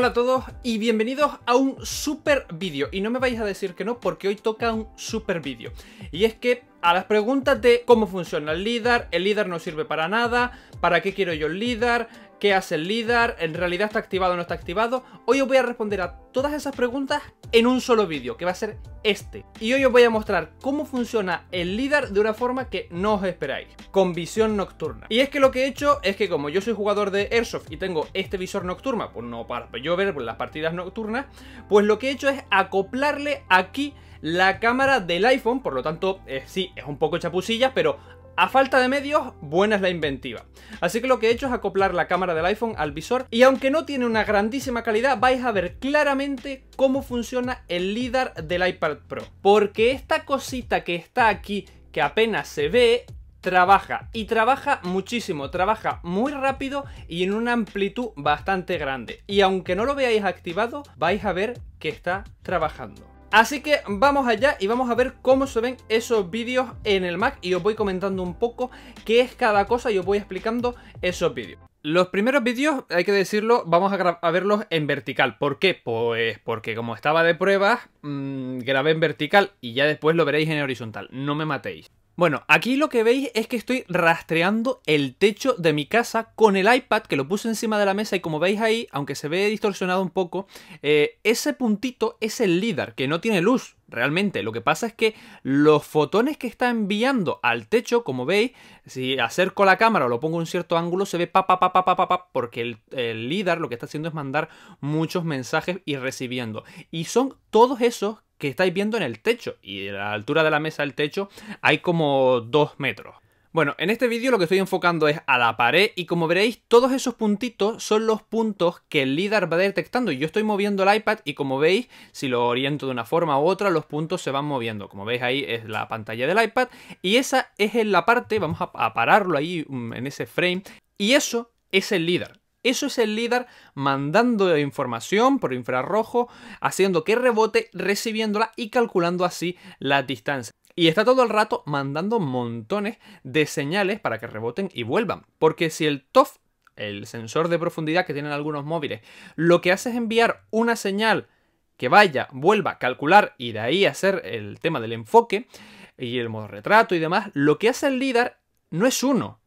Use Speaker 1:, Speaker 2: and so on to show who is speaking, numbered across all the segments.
Speaker 1: Hola a todos y bienvenidos a un super vídeo Y no me vais a decir que no porque hoy toca un super vídeo Y es que a las preguntas de cómo funciona el LIDAR El LIDAR no sirve para nada ¿Para qué quiero yo el LIDAR? Qué hace el LIDAR, en realidad está activado o no está activado. Hoy os voy a responder a todas esas preguntas en un solo vídeo, que va a ser este. Y hoy os voy a mostrar cómo funciona el LIDAR de una forma que no os esperáis, con visión nocturna. Y es que lo que he hecho es que como yo soy jugador de Airsoft y tengo este visor nocturna, pues no para yo ver las partidas nocturnas, pues lo que he hecho es acoplarle aquí la cámara del iPhone, por lo tanto, eh, sí, es un poco chapusilla, pero a falta de medios, buena es la inventiva. Así que lo que he hecho es acoplar la cámara del iPhone al visor y aunque no tiene una grandísima calidad, vais a ver claramente cómo funciona el LIDAR del iPad Pro. Porque esta cosita que está aquí, que apenas se ve, trabaja y trabaja muchísimo, trabaja muy rápido y en una amplitud bastante grande. Y aunque no lo veáis activado, vais a ver que está trabajando. Así que vamos allá y vamos a ver cómo se ven esos vídeos en el Mac y os voy comentando un poco qué es cada cosa y os voy explicando esos vídeos. Los primeros vídeos, hay que decirlo, vamos a, verlos en vertical. ¿Por qué? Pues porque como estaba de pruebas, mm, grabé en vertical y ya después lo veréis en horizontal. No me matéis. Bueno, aquí lo que veis es que estoy rastreando el techo de mi casa con el iPad que lo puse encima de la mesa y como veis ahí, aunque se ve distorsionado un poco, eh, ese puntito es el LIDAR, que no tiene luz realmente. Lo que pasa es que los fotones que está enviando al techo, como veis, si acerco la cámara o lo pongo en cierto ángulo, se ve pa pa pa pa pa pa, pa porque el, el lo que está haciendo es mandar muchos mensajes y recibiendo. Y son todos esos que estáis viendo en el techo. Y la altura de la mesa del techo hay como 2 metros. Bueno, en este vídeo lo que estoy enfocando es a la pared y como veréis todos esos puntitos son los puntos que el LIDAR va detectando yo estoy moviendo el iPad y como veis si lo oriento de una forma u otra los puntos se van moviendo como veis ahí es la pantalla del iPad y esa es la parte, vamos a pararlo ahí mm, en ese frame y eso es el LIDAR eso es el LIDAR mandando información por infrarrojo, haciendo que rebote, recibiéndola y calculando así la distancia. Y está todo el rato mandando montones de señales para que reboten y vuelvan. Porque si el TOF, el sensor de profundidad que tienen algunos móviles, lo que hace es enviar una señal que vaya, vuelva, calcular y de ahí hacer el tema del enfoque y el modo retrato y demás, lo que hace el LIDAR no es uno,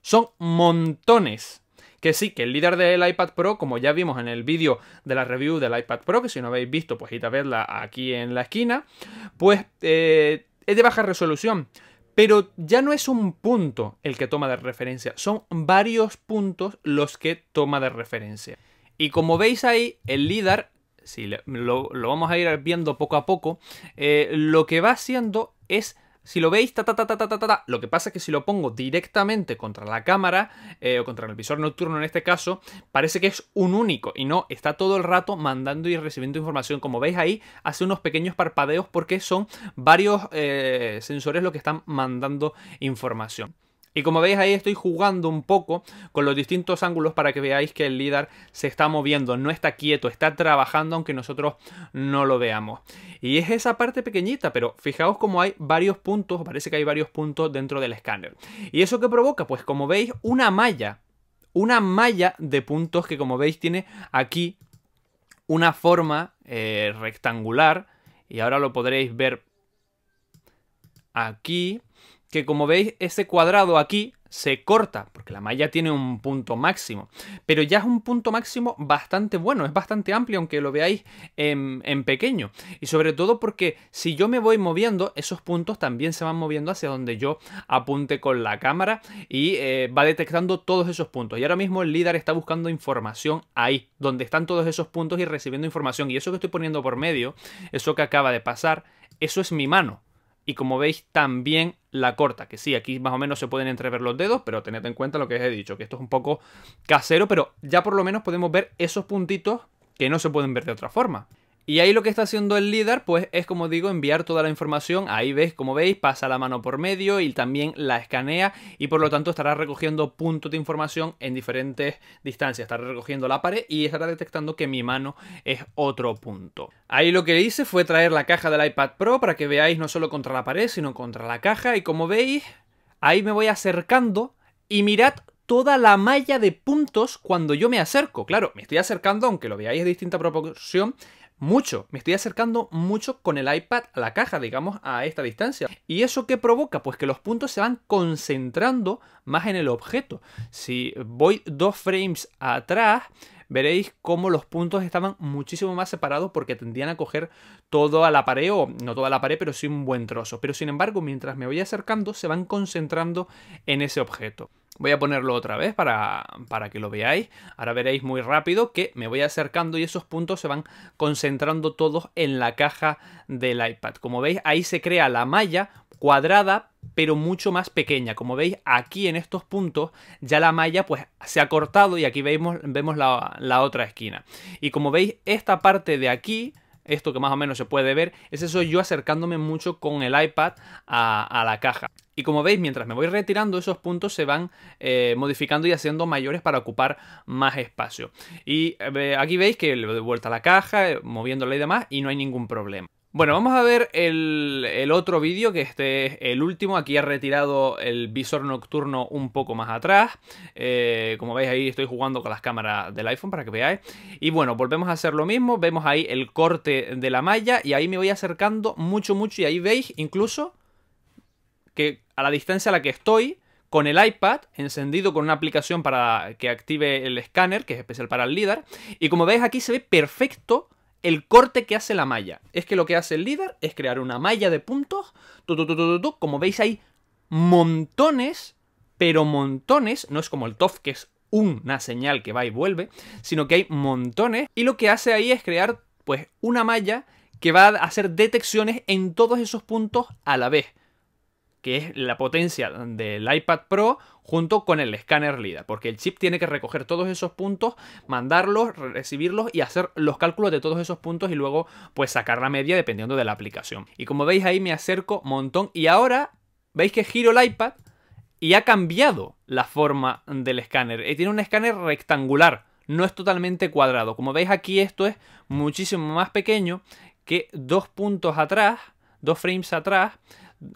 Speaker 1: son montones que sí, que el líder del iPad Pro, como ya vimos en el vídeo de la review del iPad Pro, que si no habéis visto, pues id a verla aquí en la esquina, pues eh, es de baja resolución. Pero ya no es un punto el que toma de referencia, son varios puntos los que toma de referencia. Y como veis ahí, el LIDAR, si lo, vamos a ir viendo poco a poco, eh, lo que va haciendo es si lo veis, ta, ta, ta, ta, ta, ta, ta, lo que pasa es que si lo pongo directamente contra la cámara, eh, o contra el visor nocturno en este caso, parece que es un único y no, está todo el rato mandando y recibiendo información. Como veis ahí, hace unos pequeños parpadeos porque son varios eh, sensores los que están mandando información. Y como veis ahí estoy jugando un poco con los distintos ángulos para que veáis que el LIDAR se está moviendo, no está quieto, está trabajando aunque nosotros no lo veamos. Y es esa parte pequeñita, pero fijaos como hay varios puntos, parece que hay varios puntos dentro del escáner. ¿Y eso qué provoca? Pues como veis una malla, una malla de puntos que como veis tiene aquí una forma eh, rectangular y ahora lo podréis ver aquí que como veis ese cuadrado aquí se corta, porque la malla tiene un punto máximo, pero ya es un punto máximo bastante bueno, es bastante amplio aunque lo veáis en, pequeño, y sobre todo porque si yo me voy moviendo, esos puntos también se van moviendo hacia donde yo apunte con la cámara y eh, va detectando todos esos puntos, y ahora mismo el líder está buscando información ahí, donde están todos esos puntos y recibiendo información, y eso que estoy poniendo por medio, eso que acaba de pasar, eso es mi mano, y como veis también la corta, que sí, aquí más o menos se pueden entrever los dedos, pero tened en cuenta lo que os he dicho, que esto es un poco casero, pero ya por lo menos podemos ver esos puntitos que no se pueden ver de otra forma. Y ahí lo que está haciendo el líder, pues es como digo, enviar toda la información. Ahí veis, como veis, pasa la mano por medio y también la escanea y por lo tanto estará recogiendo puntos de información en diferentes distancias. Estará recogiendo la pared y estará detectando que mi mano es otro punto. Ahí lo que hice fue traer la caja del iPad Pro para que veáis no solo contra la pared, sino contra la caja. Y como veis, ahí me voy acercando y mirad toda la malla de puntos cuando yo me acerco. Claro, me estoy acercando, aunque lo veáis de distinta proporción, mucho. Me estoy acercando mucho con el iPad a la caja, digamos, a esta distancia. ¿Y eso qué provoca? Pues que los puntos se van concentrando más en el objeto. Si voy dos frames atrás, veréis cómo los puntos estaban muchísimo más separados porque tendían a coger toda la pared, o no toda la pared, pero sí un buen trozo. Pero sin embargo, mientras me voy acercando, se van concentrando en ese objeto. Voy a ponerlo otra vez para, para, que lo veáis. Ahora veréis muy rápido que me voy acercando y esos puntos se van concentrando todos en la caja del iPad. Como veis, ahí se crea la malla cuadrada pero mucho más pequeña. Como veis aquí en estos puntos ya la malla pues se ha cortado y aquí vemos, vemos la, la otra esquina. Y como veis esta parte de aquí esto que más o menos se puede ver, es eso yo acercándome mucho con el iPad a, la caja. Y como veis, mientras me voy retirando, esos puntos se van eh, modificando y haciendo mayores para ocupar más espacio. Y eh, aquí veis que le doy vuelta a la caja, eh, moviéndole y demás, y no hay ningún problema. Bueno, vamos a ver el, otro vídeo, que este es el último. Aquí he retirado el visor nocturno un poco más atrás. Como veis ahí estoy jugando con las cámaras del iPhone para que veáis. Y bueno, volvemos a hacer lo mismo. Vemos ahí el corte de la malla y ahí me voy acercando mucho, mucho. Y ahí veis incluso que a la distancia a la que estoy, con el iPad encendido con una aplicación para que active el escáner, que es especial para el LIDAR. Y como veis aquí se ve perfecto el corte que hace la malla. Es que lo que hace el líder es crear una malla de puntos. como veis hay montones, pero montones. No es como el TOF que es una señal que va y vuelve, sino que hay montones. Y lo que hace ahí es crear pues una malla que va a hacer detecciones en todos esos puntos a la vez que es la potencia del iPad Pro junto con el escáner LIDAR, porque el chip tiene que recoger todos esos puntos, mandarlos, recibirlos y hacer los cálculos de todos esos puntos y luego pues sacar la media dependiendo de la aplicación. Y como veis ahí me acerco montón y ahora veis que giro el iPad y ha cambiado la forma del escáner. Y tiene un escáner rectangular, no es totalmente cuadrado. Como veis aquí esto es muchísimo más pequeño que dos puntos atrás, dos frames atrás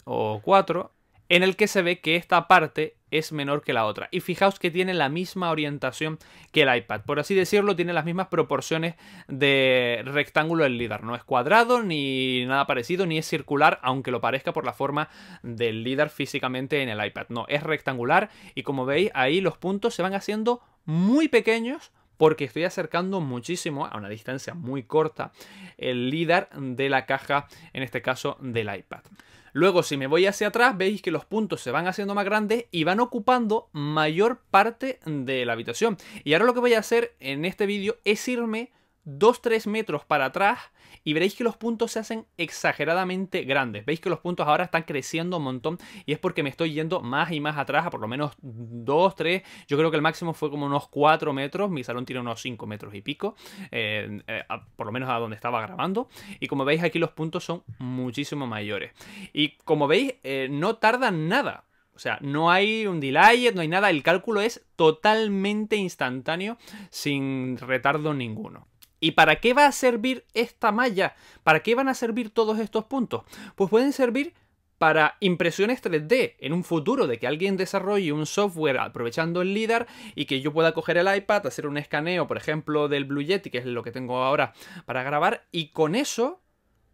Speaker 1: o 4, en el que se ve que esta parte es menor que la otra. Y fijaos que tiene la misma orientación que el iPad. Por así decirlo, tiene las mismas proporciones de rectángulo del LIDAR. No es cuadrado ni nada parecido, ni es circular, aunque lo parezca por la forma del LIDAR físicamente en el iPad. No, es rectangular y como veis ahí los puntos se van haciendo muy pequeños porque estoy acercando muchísimo a una distancia muy corta el LIDAR de la caja, en este caso del iPad. Luego, si me voy hacia atrás, veis que los puntos se van haciendo más grandes y van ocupando mayor parte de la habitación. Y ahora lo que voy a hacer en este vídeo es irme 2-3 metros para atrás y veréis que los puntos se hacen exageradamente grandes. Veis que los puntos ahora están creciendo un montón y es porque me estoy yendo más y más atrás a por lo menos 2, 3, yo creo que el máximo fue como unos 4 metros, mi salón tiene unos 5 metros y pico, eh, por lo menos a donde estaba grabando. Y como veis aquí los puntos son muchísimo mayores. Y como veis eh, no tardan nada. O sea, no hay un delay, no hay nada, el cálculo es totalmente instantáneo sin retardo ninguno. ¿Y para qué va a servir esta malla? ¿Para qué van a servir todos estos puntos? Pues pueden servir para impresiones 3D en un futuro de que alguien desarrolle un software aprovechando el LIDAR y que yo pueda coger el iPad, hacer un escaneo, por ejemplo, del Blue Yeti, que es lo que tengo ahora para grabar, y con eso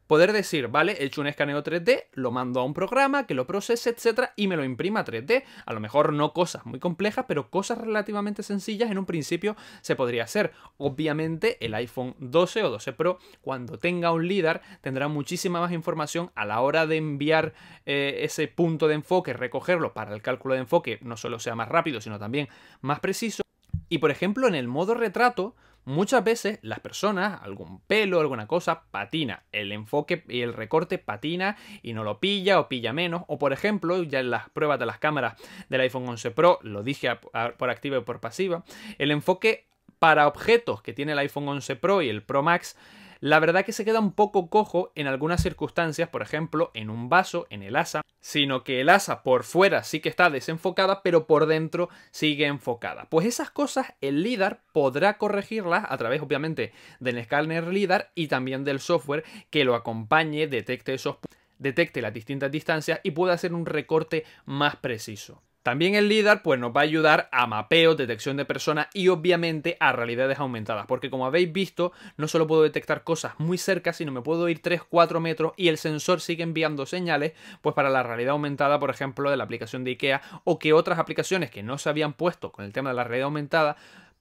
Speaker 1: poder decir, vale, he hecho un escaneo 3D, lo mando a un programa que lo procese, etcétera, y me lo imprima 3D. A lo mejor no cosas muy complejas, pero cosas relativamente sencillas en un principio se podría hacer. Obviamente, el iPhone 12 o 12 Pro, cuando tenga un LIDAR, tendrá muchísima más información a la hora de enviar eh, ese punto de enfoque, recogerlo para el cálculo de enfoque, no solo sea más rápido, sino también más preciso. Y por ejemplo, en el modo retrato, Muchas veces las personas, algún pelo, alguna cosa, patina. El enfoque y el recorte patina y no lo pilla o pilla menos. O por ejemplo, ya en las pruebas de las cámaras del iPhone 11 Pro, lo dije por activa y por pasiva, el enfoque para objetos que tiene el iPhone 11 Pro y el Pro Max la verdad que se queda un poco cojo en algunas circunstancias, por ejemplo, en un vaso, en el asa, sino que el asa por fuera sí que está desenfocada, pero por dentro sigue enfocada. Pues esas cosas el LIDAR podrá corregirlas a través, obviamente, del escáner LIDAR y también del software que lo acompañe, detecte esos detecte las distintas distancias y pueda hacer un recorte más preciso. También el LIDAR pues, nos va a ayudar a mapeo, detección de personas y obviamente a realidades aumentadas, porque como habéis visto, no solo puedo detectar cosas muy cerca, sino me puedo ir 3-4 metros y el sensor sigue enviando señales pues para la realidad aumentada, por ejemplo, de la aplicación de IKEA o que otras aplicaciones que no se habían puesto con el tema de la realidad aumentada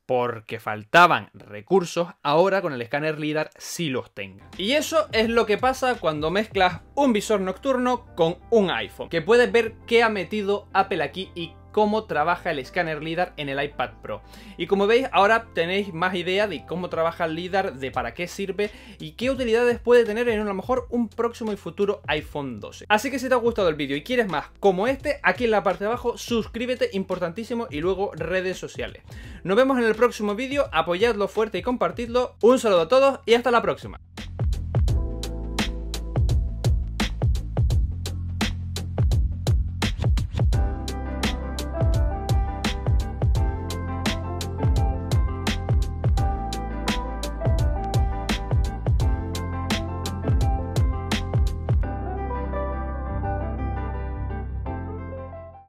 Speaker 1: porque faltaban recursos, ahora con el escáner LIDAR sí los tenga. Y eso es lo que pasa cuando mezclas un visor nocturno con un iPhone, que puedes ver qué ha metido Apple aquí y cómo trabaja el escáner LIDAR en el iPad Pro. Y como veis, ahora tenéis más idea de cómo trabaja el LIDAR, de para qué sirve y qué utilidades puede tener en a lo mejor un próximo y futuro iPhone 12. Así que si te ha gustado el vídeo y quieres más como este, aquí en la parte de abajo suscríbete, importantísimo, y luego redes sociales. Nos vemos en el próximo vídeo, apoyadlo fuerte y compartidlo. Un saludo a todos y hasta la próxima.